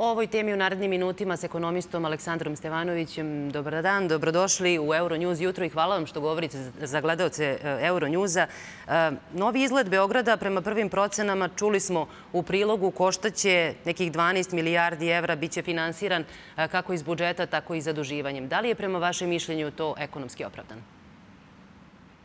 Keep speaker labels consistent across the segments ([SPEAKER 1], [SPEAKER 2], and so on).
[SPEAKER 1] O ovoj temi u narednim minutima s ekonomistom Aleksandrom Stevanovićem. Dobar dan, dobrodošli u Euronews jutro i hvala vam što govorite za gledalce e, Euronewsa. E, novi izgled Beograda prema prvim procenama čuli smo u prilogu koštaće nekih 12 milijardi evra, bit će finansiran e, kako iz budžeta, tako i zaduživanjem. Da li je prema vašem mišljenju to ekonomski opravdano?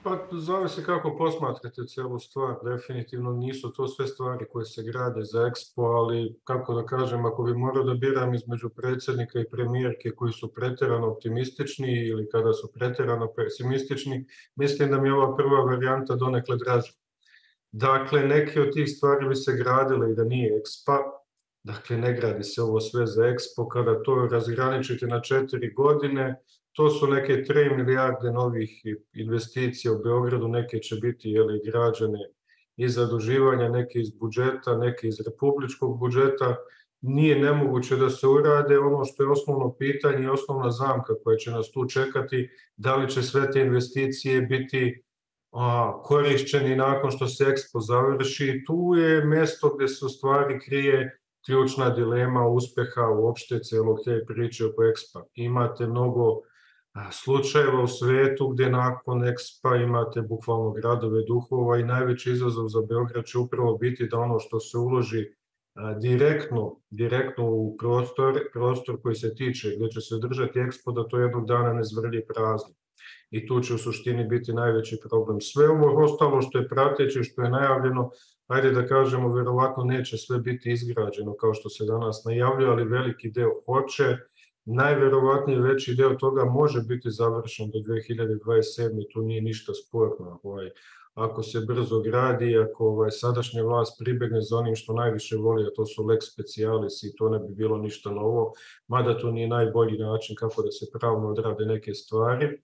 [SPEAKER 2] Pa zavisi kako posmatrate celu stvar, definitivno nisu to sve stvari koje se grade za Expo, ali kako da kažem, ako bi morao da biram između predsednika i premijerke koji su preterano optimistični ili kada su preterano pesimistični, mislim da mi je ova prva varijanta donekle draža. Dakle, neke od tih stvari bi se gradile i da nije Expo, dakle ne gradi se ovo sve za Expo, kada to razgraničite na četiri godine, to su neke 3 milijarde novih investicija u Beogradu, neke će biti jeli, građane iz zaduživanja, neke iz budžeta, neke iz republičkog budžeta. Nije nemoguće da se urade ono što je osnovno pitanje i osnovna zamka koja će nas tu čekati, da li će sve te investicije biti a, korišćeni nakon što se ekspo završi. Tu je mesto gde se u stvari krije ključna dilema uspeha uopšte celog te priče oko ekspa. Imate mnogo slučajeva u svetu gde nakon Expa imate bukvalno gradove duhova i najveći izazov za Beograd će upravo biti da ono što se uloži direktno, direktno u prostor, prostor koji se tiče gde će se održati Expo da to jednog dana ne zvrlji prazno. I tu će u suštini biti najveći problem. Sve ovo ostalo što je prateće, što je najavljeno, ajde da kažemo, verovatno neće sve biti izgrađeno kao što se danas najavljuje, ali veliki deo hoće, najverovatnije veći deo toga može biti završen do 2027. Tu nije ništa sporno. Ovaj, ako se brzo gradi, ako ovaj, sadašnja vlast pribegne za onim što najviše voli, a to su lex specialis i to ne bi bilo ništa novo, mada to nije najbolji način kako da se pravno odrade neke stvari.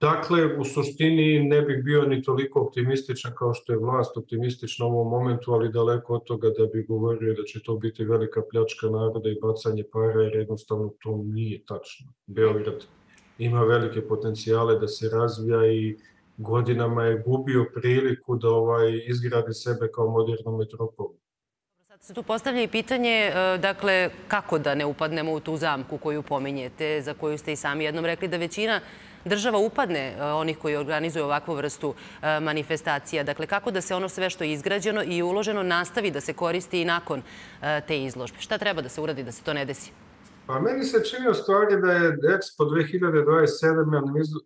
[SPEAKER 2] Dakle, u suštini ne bih bio ni toliko optimističan kao što je vlast optimistična u ovom momentu, ali daleko od toga da bi govorio da će to biti velika pljačka naroda i bacanje para, jer jednostavno to nije tačno. Beograd ima velike potencijale da se razvija i godinama je gubio priliku da ovaj izgradi sebe kao modernu metropolu.
[SPEAKER 1] Sad se tu postavlja i pitanje, e, dakle, kako da ne upadnemo u tu zamku koju pominjete, za koju ste i sami jednom rekli da većina država upadne e, onih koji organizuju ovakvu vrstu e, manifestacija. Dakle, kako da se ono sve što je izgrađeno i uloženo nastavi da se koristi i nakon e, te izložbe? Šta treba da se uradi da se to ne desi?
[SPEAKER 2] Pa meni se čini u stvari da je Expo 2027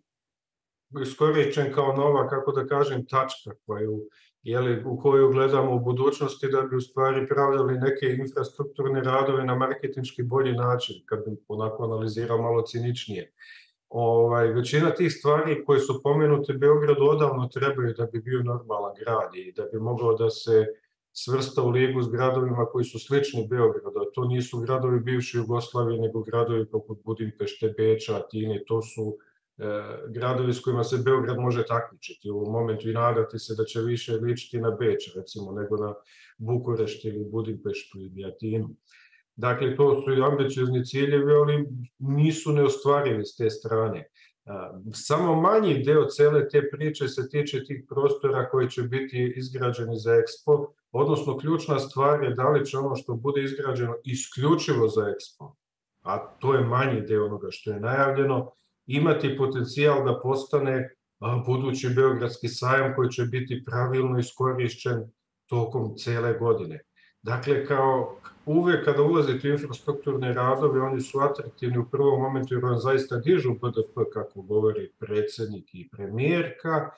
[SPEAKER 2] iskoričen kao nova, kako da kažem, tačka koju, jeli, u koju gledamo u budućnosti da bi u stvari pravdali neke infrastrukturne radove na marketinčki bolji način, kad bi onako analizirao malo ciničnije. Ovaj, većina tih stvari koje su pomenute Beogradu odavno trebaju da bi bio normalan grad i da bi mogao da se svrsta u ligu s gradovima koji su slični Beogradu. To nisu gradovi bivše Jugoslavije, nego gradovi poput Budimpešte, Beča, Atine. To su e, gradovi s kojima se Beograd može takmičiti u momentu i nadati se da će više ličiti na Beč, recimo, nego na Bukurešt ili Budimpeštu ili Atinu. Dakle, to su i ambiciozni ciljevi, ali nisu neostvarivi s te strane. Samo manji deo cele te priče se tiče tih prostora koji će biti izgrađeni za Expo, odnosno ključna stvar je da li će ono što bude izgrađeno isključivo za Expo, a to je manji deo onoga što je najavljeno, imati potencijal da postane budući Beogradski sajam koji će biti pravilno iskorišćen tokom cele godine. Dakle, kao uvek kada ulazite u infrastrukturne radove, oni su atraktivni u prvom momentu jer on zaista dižu BDP, kako govori predsednik i premijerka,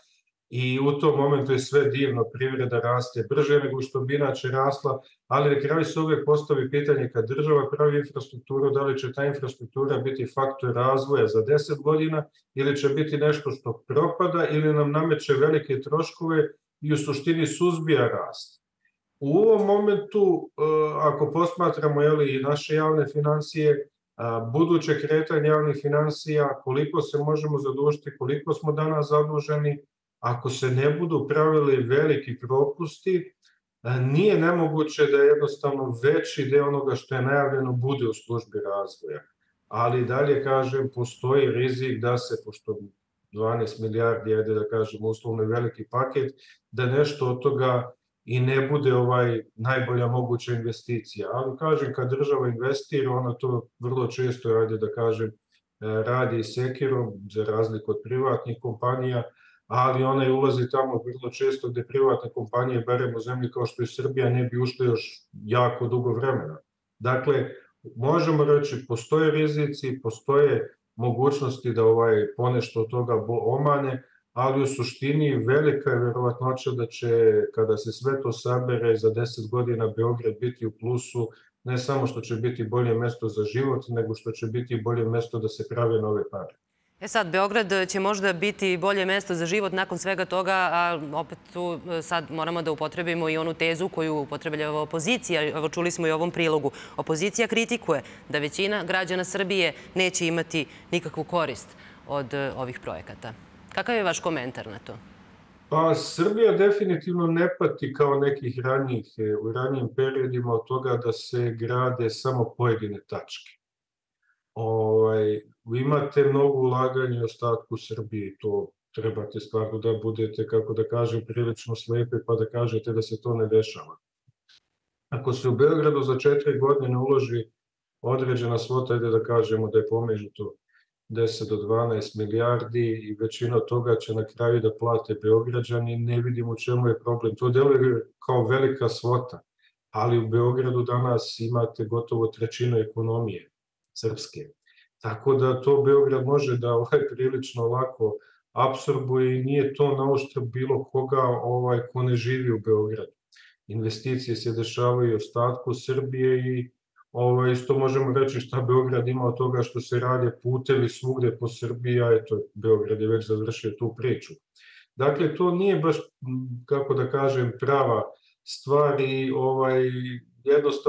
[SPEAKER 2] i u tom momentu je sve divno, privreda raste brže nego što bi inače rasla, ali na kraju se uvek postavi pitanje kad država pravi infrastrukturu, da li će ta infrastruktura biti faktor razvoja za 10 godina ili će biti nešto što propada ili nam nameće velike troškove i u suštini suzbija rast. U ovom momentu, e, ako posmatramo jeli, naše javne financije, buduće kretanje javnih financija, koliko se možemo zadužiti, koliko smo danas zaduženi, ako se ne budu pravili veliki propusti, nije nemoguće da jednostavno veći deo onoga što je najavljeno bude u službi razvoja. Ali dalje, kažem, postoji rizik da se, pošto 12 milijardi, ajde da kažemo uslovno veliki paket, da nešto od toga i ne bude ovaj najbolja moguća investicija. Ali kažem, kad država investira, ona to vrlo često radi, da kažem, e, radi sekirom, za razliku od privatnih kompanija, ali ona i ulazi tamo vrlo često gde privatne kompanije, beremo zemlji kao što je Srbija, ne bi ušle još jako dugo vremena. Dakle, možemo reći, postoje rizici, postoje mogućnosti da ovaj ponešto od toga omane, ali u suštini velika je verovatnoća da će, kada se sve to sabere, za 10 godina Beograd biti u plusu, ne samo što će biti bolje mesto za život, nego što će biti bolje mesto da se prave nove pare.
[SPEAKER 1] E sad, Beograd će možda biti bolje mesto za život nakon svega toga, a opet tu e, sad moramo da upotrebimo i onu tezu koju upotrebljava opozicija. Evo čuli smo i u ovom prilogu. Opozicija kritikuje da većina građana Srbije neće imati nikakvu korist od e, ovih projekata. Kakav je vaš komentar na to?
[SPEAKER 2] Pa, Srbija definitivno ne pati kao nekih ranijih, e, u ranijim periodima od toga da se grade samo pojedine tačke. Ovaj, vi imate mnogo ulaganja u ostatku Srbije to trebate stvarno da budete, kako da kažem, prilično slepe pa da kažete da se to ne dešava. Ako se u Beogradu za četiri godine uloži određena svota, ajde da kažemo da je pomežuto 10 do 12 milijardi i većina toga će na kraju da plate Beograđani, ne vidim u čemu je problem. To deluje kao velika svota, ali u Beogradu danas imate gotovo trećinu ekonomije srpske. Tako da to Beograd može da ovaj prilično lako absorbuje i nije to na oštrb bilo koga ovaj ko ne živi u Beogradu. Investicije se dešavaju u ostatku Srbije i Ovo, isto možemo reći šta Beograd ima od toga što se rade putevi svugde po Srbiji, a eto, Beograd je već završio tu priču. Dakle, to nije baš, kako da kažem, prava stvar i ovaj, jednostavno